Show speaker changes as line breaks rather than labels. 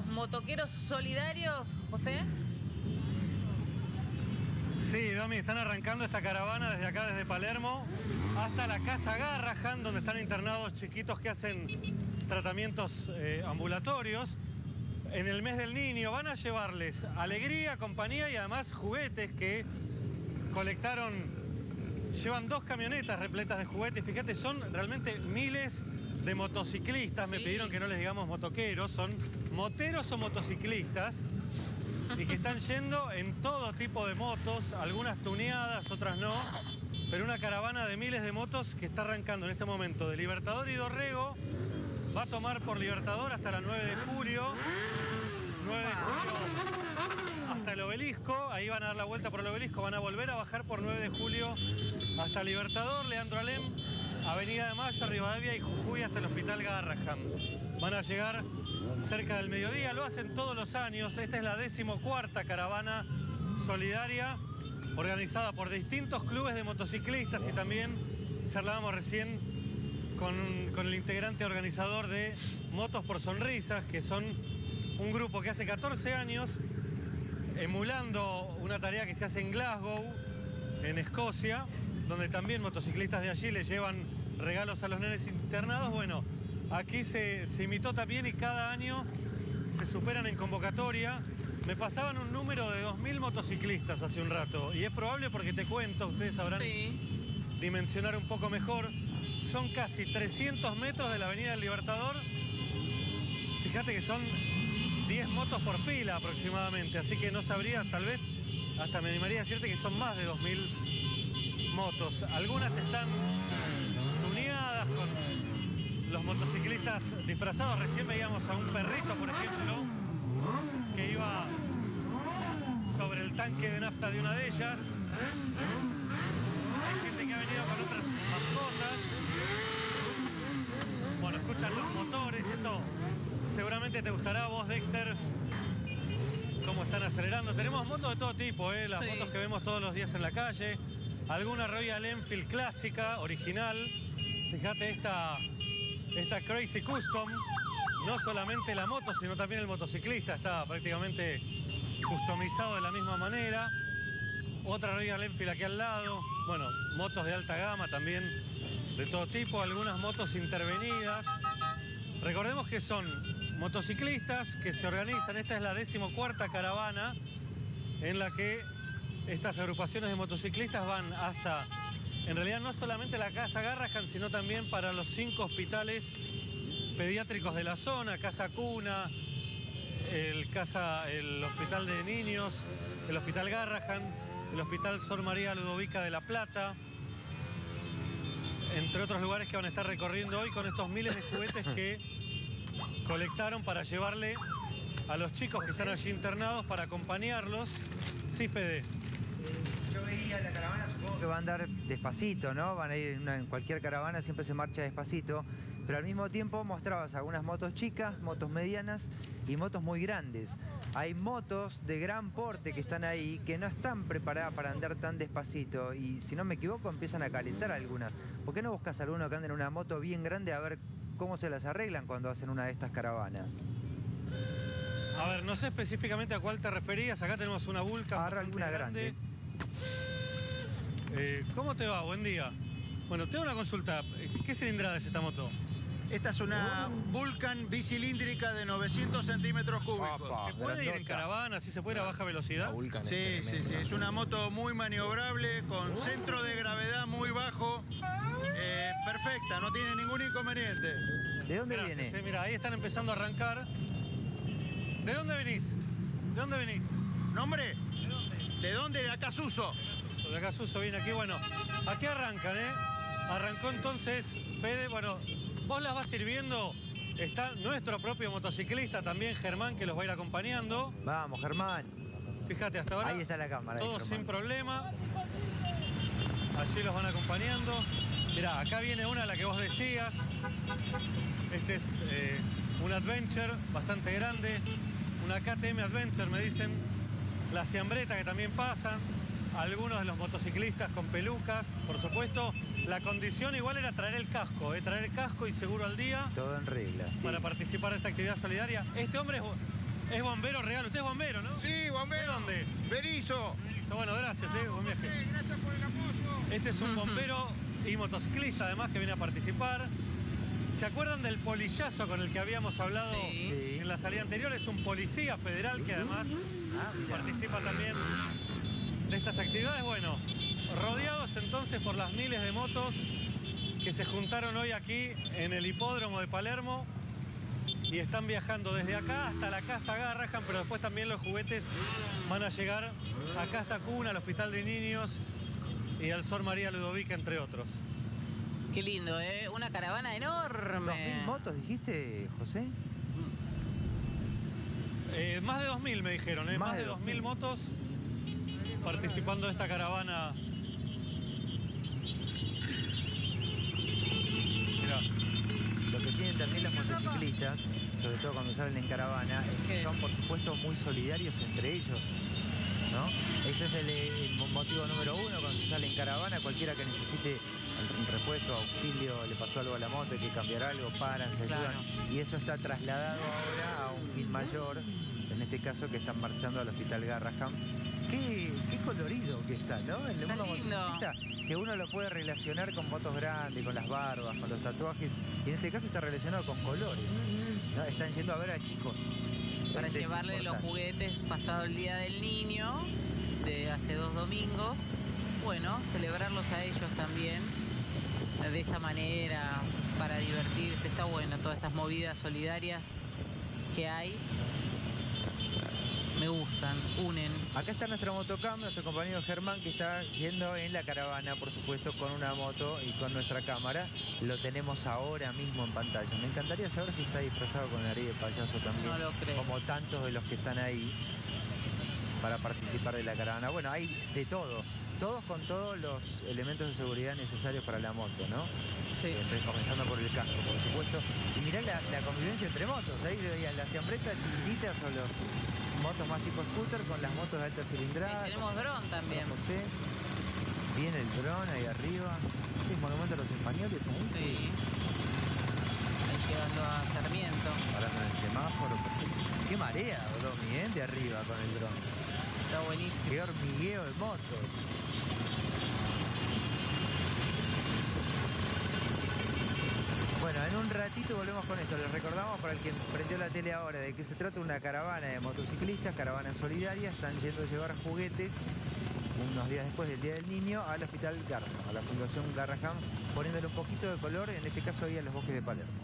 estos motoqueros solidarios, José?
Sí, Domi, están arrancando esta caravana desde acá, desde Palermo, hasta la Casa Garrahan, donde están internados chiquitos que hacen tratamientos eh, ambulatorios. En el mes del niño van a llevarles alegría, compañía y además juguetes que colectaron. Llevan dos camionetas repletas de juguetes. Fíjate, son realmente miles de motociclistas. Me pidieron que no les digamos motoqueros, son moteros o motociclistas y que están yendo en todo tipo de motos, algunas tuneadas, otras no, pero una caravana de miles de motos que está arrancando en este momento. De Libertador y Dorrego, va a tomar por Libertador hasta la 9 de julio, 9 de julio hasta el obelisco, ahí van a dar la vuelta por el obelisco, van a volver a bajar por 9 de julio hasta Libertador, Leandro Alem, Avenida de Mayo, Rivadavia y Jujuy hasta el Hospital Garrahan. Van a llegar cerca del mediodía, lo hacen todos los años, esta es la decimocuarta caravana solidaria organizada por distintos clubes de motociclistas y también charlábamos recién con, con el integrante organizador de Motos por Sonrisas, que son un grupo que hace 14 años emulando una tarea que se hace en Glasgow, en Escocia, donde también motociclistas de allí le llevan regalos a los nenes internados. Bueno, aquí se, se imitó también y cada año se superan en convocatoria. Me pasaban un número de 2.000 motociclistas hace un rato y es probable porque te cuento, ustedes sabrán
Sí.
dimensionar un poco mejor. Son casi 300 metros de la Avenida del Libertador. Fíjate que son 10 motos por fila aproximadamente, así que no sabría, tal vez, hasta me animaría a decirte que son más de 2.000 motos. Algunas están con los motociclistas disfrazados. Recién veíamos a un perrito, por ejemplo, que iba sobre el tanque de nafta de una de ellas. Hay gente que ha venido con otras mascotas. Bueno, escuchan los motores, esto seguramente te gustará a vos, Dexter, cómo están acelerando. Tenemos motos de todo tipo, ¿eh? las
Sí.
motos que vemos todos los días en la calle. Alguna Royal Enfield clásica, original. Fíjate esta, esta Crazy Custom. No solamente la moto, sino también el motociclista está prácticamente customizado de la misma manera. Otra Royal Enfield aquí al lado. Bueno, motos de alta gama también, de todo tipo. Algunas motos intervenidas. Recordemos que son motociclistas que se organizan. Esta es la decimocuarta caravana en la que estas agrupaciones de motociclistas van hasta, en realidad no solamente la Casa Garrahan, sino también para los cinco hospitales pediátricos de la zona, Casa Cuna, el, casa, el Hospital de Niños, el Hospital Garrahan, el Hospital Sor María Ludovica de La Plata, entre otros lugares que van a estar recorriendo hoy con estos miles de juguetes que colectaron para llevarle a los chicos que están allí internados para acompañarlos. Sí, Fede.
Yo veía la caravana, supongo que va a andar despacito, ¿no? Van a ir en, una- en cualquier caravana, siempre se marcha despacito. Pero al mismo tiempo mostrabas algunas motos chicas, motos medianas y motos muy grandes. Hay motos de gran porte que están ahí que no están preparadas para andar tan despacito. Y si no me equivoco, empiezan a calentar algunas. ¿Por qué no buscas alguno que ande en una moto bien grande a ver cómo se las arreglan cuando hacen una de estas caravanas?
A ver, no sé específicamente a cuál te referías. Acá tenemos una Vulcan.
Agarra alguna grande.
Eh, ¿Cómo te va? Buen día. Bueno, tengo una consulta. ¿Qué cilindrada es esta moto?
Esta es una Vulcan bicilíndrica de 900 centímetros cúbicos.
¿Se puede ir en caravana? ¿Sí se puede ir a baja velocidad?
Sí, sí, sí. Es una moto muy maniobrable, con centro de gravedad muy bajo. Eh, perfecta, no tiene ningún inconveniente.
¿De dónde
Gracias,
viene?
eh, mira, ahí están empezando a arrancar. ¿De dónde venís? ¿De dónde venís?
¿Nombre? ¿De dónde? De acá Suso.
De acá Suso viene aquí. Bueno, aquí arrancan, ¿eh? Arrancó entonces Fede. Bueno, vos las vas sirviendo. Está nuestro propio motociclista también, Germán, que los va a ir acompañando.
Vamos, Germán.
Fíjate, hasta ahora.
Ahí está la cámara,
Todos sin problema. Allí los van acompañando. Mirá, acá viene una, la que vos decías. Este es eh, un Adventure bastante grande. Una KTM Adventure, me dicen. La Ciambreta que también pasan. Algunos de los motociclistas con pelucas, por supuesto. La condición igual era traer el casco, eh, traer el casco y seguro al día
Todo en regla, sí.
para participar de esta actividad solidaria. Este hombre es, Es bombero real, usted es bombero, ¿no?
Sí, bombero.
¿De dónde?
Berizo.
Bueno, gracias, ¿eh? Buen viaje.
Gracias por el apoyo.
Este es un bombero y motociclista además que viene a participar. ¿Se acuerdan del polillazo con el que habíamos hablado
Sí.
En la salida anterior? Es un policía federal que además
Ah,
participa también de estas actividades. Bueno, rodeados entonces por las miles de motos que se juntaron hoy aquí en el hipódromo de Palermo y están viajando desde acá hasta la Casa Garrahan, pero después también los juguetes van a llegar a Casa Cuna, al Hospital de Niños y al Sor María Ludovica, entre otros.
Qué lindo, ¿eh? Una caravana enorme.
¿2.000 motos dijiste, José?
Eh, más de 2.000 me dijeron, ¿eh?
Más
más,
de
de 2.000
2.000
motos participando de esta caravana. Mirá,
Lo que tienen también los motociclistas, sobre todo cuando salen en caravana, es que son por supuesto muy solidarios entre ellos. ¿no? Ese es el, el motivo número uno cuando se sale en caravana, cualquiera que necesite un repuesto, auxilio, le pasó algo a la moto, hay que cambiar algo, paran, se
Claro.
ayudan. Y eso está trasladado ahora a un fin mayor, en este caso que están marchando al Hospital Garraham. Qué, qué colorido que está, ¿no? El
Está
mundo
lindo.
motociclista, que uno lo puede relacionar con motos grandes, con las barbas, con los tatuajes, y en este caso está relacionado con colores. ¿no? Están yendo a ver a chicos.
Para
Este es
llevarle los juguetes pasado el Día del Niño, de hace dos domingos. Bueno, celebrarlos a ellos también, de esta manera, para divertirse. Está bueno, todas estas movidas solidarias que hay. Me gustan, unen.
Acá está nuestra motocam, nuestro compañero Germán, que está yendo en la caravana, por supuesto, con una moto y con nuestra cámara. Lo tenemos ahora mismo en pantalla. Me encantaría saber si está disfrazado con nariz de payaso también.
No lo creo.
Como tantos de los que están ahí para participar de la caravana. Bueno, hay de todo. Todos con todos los elementos de seguridad necesarios para la moto, ¿no?
Sí.
Empe- Comenzando por el casco, por supuesto. Y mirá la, la convivencia entre motos. Ahí se veían las siambretas chiquititas o los motos más tipo scooter con las motos de alta cilindrada.
Eh, tenemos dron también.
Con José. Viene el dron ahí arriba. ¿Es monumento a los españoles ahí?
Sí. Ahí llegando a Sarmiento.
Parando en el semáforo. Qué marea, Domi, ¿eh? De arriba con el dron.
Está buenísimo.
Qué hormigueo de motos. Bueno, en un ratito volvemos con esto. Les recordamos para el que prendió la tele ahora de que se trata una caravana de motociclistas, caravana solidaria. Están yendo a llevar juguetes unos días después del Día del Niño al Hospital Garraham, a la Fundación Garraham, poniéndole un poquito de color, en este caso ahí a los bosques de Palermo.